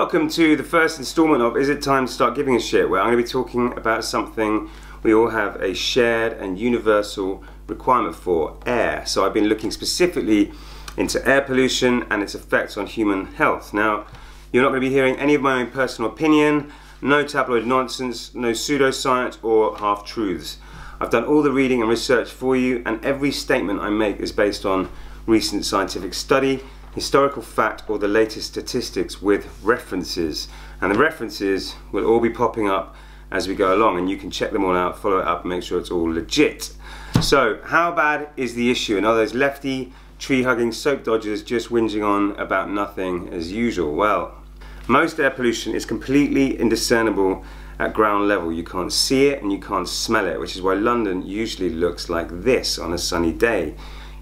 Welcome to the first installment of Is It Time to Start Giving a Shit, where I'm going to be talking about something we all have a shared and universal requirement for air. So I've been looking specifically into air pollution and its effects on human health. Now, you're not going to be hearing any of my own personal opinion, no tabloid nonsense, no pseudoscience or half truths. I've done all the reading and research for you, and every statement I make is based on recent scientific study historical fact or the latest statistics with references. And the references will all be popping up as we go along and you can check them all out, follow it up make sure it's all legit. So how bad is the issue? And are those lefty, tree-hugging soap dodgers just whinging on about nothing as usual? Well, most air pollution is completely indiscernible at ground level. You can't see it and you can't smell it, which is why London usually looks like this on a sunny day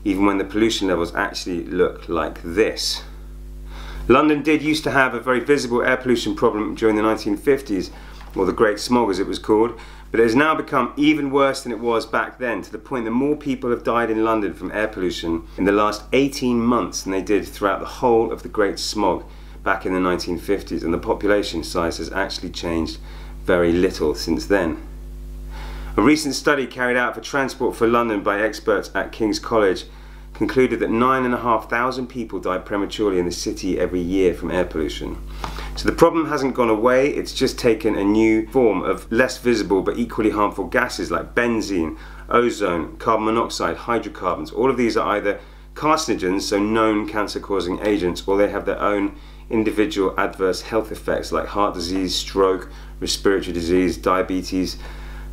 even when the pollution levels actually look like this. London did used to have a very visible air pollution problem during the 1950s, or the Great Smog as it was called, but it has now become even worse than it was back then, to the point that more people have died in London from air pollution in the last 18 months than they did throughout the whole of the Great Smog back in the 1950s, and the population size has actually changed very little since then. A recent study carried out for Transport for London by experts at King's College concluded that 9,500 people die prematurely in the city every year from air pollution. So the problem hasn't gone away, it's just taken a new form of less visible but equally harmful gases like benzene, ozone, carbon monoxide, hydrocarbons. All of these are either carcinogens, so known cancer causing agents, or they have their own individual adverse health effects like heart disease, stroke, respiratory disease, diabetes,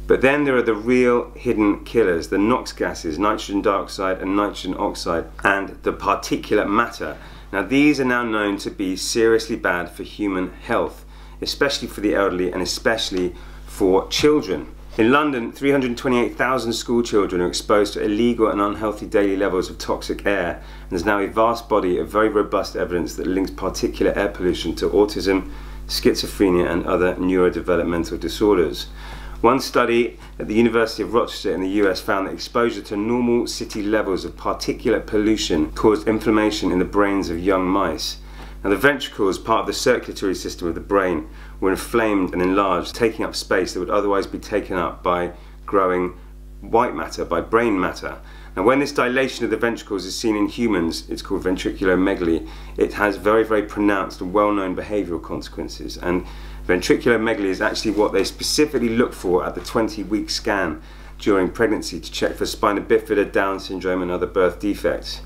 but then there are the real hidden killers, the NOx gases, nitrogen dioxide and nitrogen oxide, and the particulate matter. Now these are now known to be seriously bad for human health, especially for the elderly and especially for children. In London, 328,000 school children are exposed to illegal and unhealthy daily levels of toxic air, and there's now a vast body of very robust evidence that links particulate air pollution to autism, schizophrenia and other neurodevelopmental disorders. One study at the University of Rochester in the US found that exposure to normal city levels of particulate pollution caused inflammation in the brains of young mice. Now the ventricles, part of the circulatory system of the brain, were inflamed and enlarged, taking up space that would otherwise be taken up by growing white matter, by brain matter. Now when this dilation of the ventricles is seen in humans, it's called ventriculomegaly, it has very, very pronounced and well-known behavioural consequences. And Ventriculomegaly is actually what they specifically look for at the 20-week scan during pregnancy to check for spina bifida, Down syndrome and other birth defects.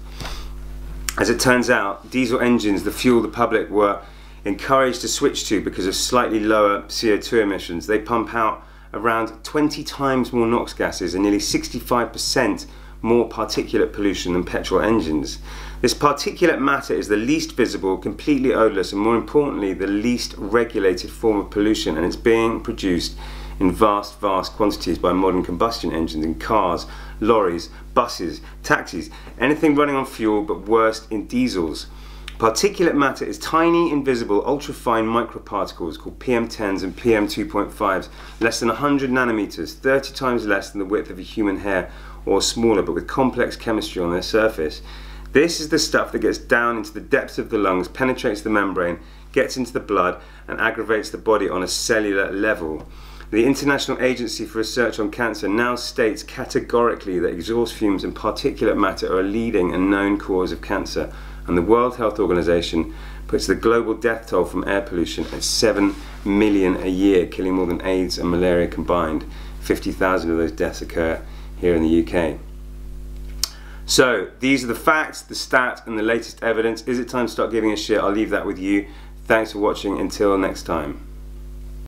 As it turns out, diesel engines, the fuel the public were encouraged to switch to because of slightly lower CO2 emissions, they pump out around 20 times more NOx gases and nearly 65% more particulate pollution than petrol engines. This particulate matter is the least visible, completely odorless, and more importantly, the least regulated form of pollution, and it's being produced in vast, vast quantities by modern combustion engines in cars, lorries, buses, taxis, anything running on fuel, but worst in diesels. Particulate matter is tiny, invisible, ultrafine microparticles called PM10s and PM2.5s, less than 100 nanometers, 30 times less than the width of a human hair, or smaller, but with complex chemistry on their surface. This is the stuff that gets down into the depths of the lungs, penetrates the membrane, gets into the blood, and aggravates the body on a cellular level. The International Agency for Research on Cancer now states categorically that exhaust fumes and particulate matter are a leading and known cause of cancer, and the World Health Organization puts the global death toll from air pollution at 7 million a year, killing more than AIDS and malaria combined. 50,000 of those deaths occur here in the UK. So these are the facts, the stats, and the latest evidence. Is it time to start giving a shit? I'll leave that with you. Thanks for watching. Until next time.